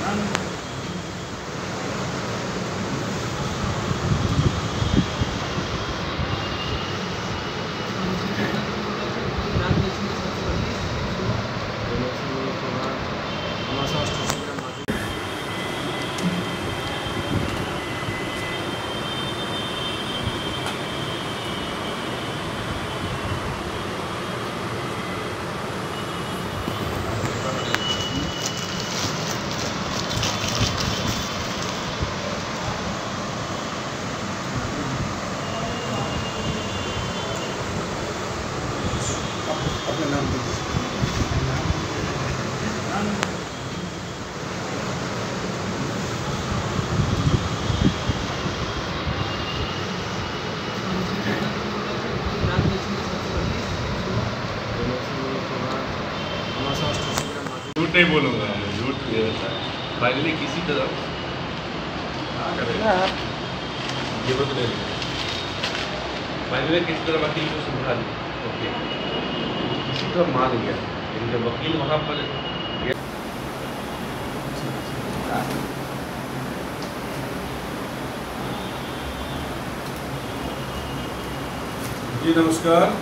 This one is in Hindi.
나는 अपना नाम दीजिए झूठ नहीं बोलूँगा झूठ नहीं रहता फाइनली किसी तरह। क्या ज़रूरत नहीं फाइनली किसी तरह वकील को समझा दिया ओके किसी मान लिया। लेकिन जब वकील वहाँ पर जी नमस्कार।